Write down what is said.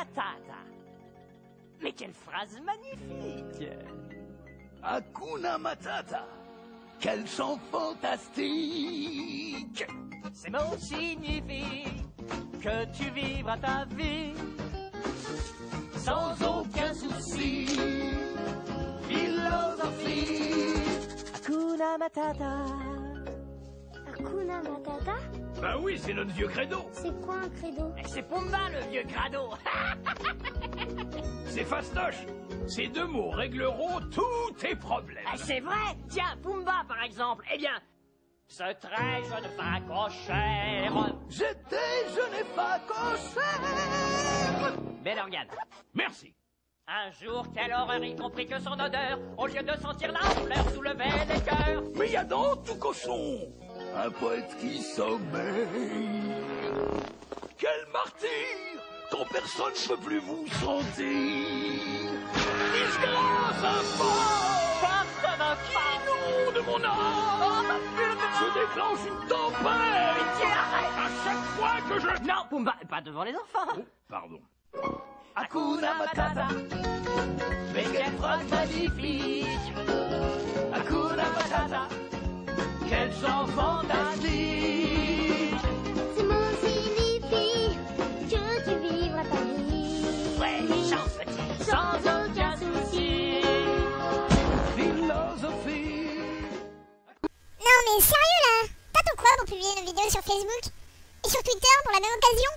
Matata. Mais quelle phrase magnifique. Hakuna Matata. Quel chant fantastique. Ces mots signifient que tu vivras ta vie. Sans aucun souci. Philosophie. Hakuna Matata. Hakuna Matata Bah oui, c'est notre vieux credo. C'est quoi un credo? C'est Pumba le vieux crado. C'est fastoche. Ces deux mots régleront tous tes problèmes. Ah, C'est vrai Tiens, Pumba par exemple. Eh bien, ce très jeune facochère. J'étais, je n'ai pas cochère. Bel organe. Merci. Un jour, quelle horreur, y compris que son odeur, au lieu de sentir la fleur, soulevait les cœurs. Mais y a dans tout cochon un poète qui sommeille. Quel martyr quand personne ne peut plus vous sentir. Disgrâce infâme Force de mon âme. Je déclenche une tempête à chaque fois que je... Non, Pumba, pas devant les enfants. Oh, pardon. Hakuna Matata. Mais quelle phrase magnifique. Sans aucun souci. Philosophie. Non mais sérieux là T'as ton quoi pour publier une vidéo sur Facebook Et sur Twitter pour la même occasion?